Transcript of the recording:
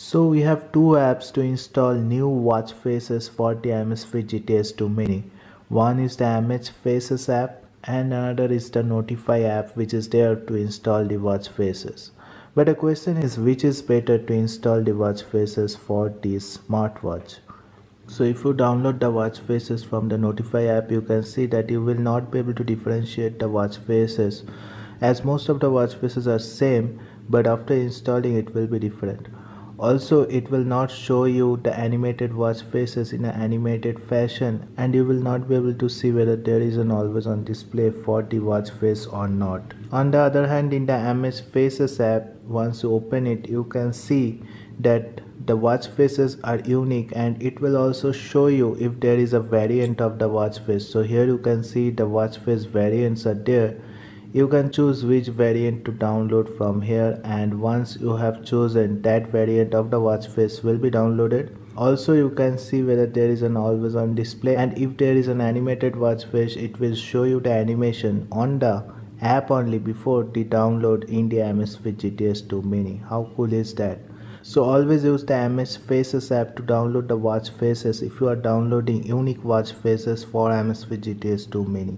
So we have two apps to install new watch faces for the Amazfit GTS 2 Mini. One is the Amazfaces app and another is the Notify app which is there to install the watch faces. But the question is which is better to install the watch faces for this smartwatch. So if you download the watch faces from the Notify app you can see that you will not be able to differentiate the watch faces as most of the watch faces are same but after installing it will be different also it will not show you the animated watch faces in an animated fashion and you will not be able to see whether there is an always on display for the watch face or not. On the other hand in the MH faces app once you open it you can see that the watch faces are unique and it will also show you if there is a variant of the watch face. So here you can see the watch face variants are there you can choose which variant to download from here and once you have chosen that variant of the watch face will be downloaded. Also you can see whether there is an always on display and if there is an animated watch face it will show you the animation on the app only before the download in the Amazfit GTS 2 mini. How cool is that? So always use the Amazfaces app to download the watch faces if you are downloading unique watch faces for Amazfit GTS 2 mini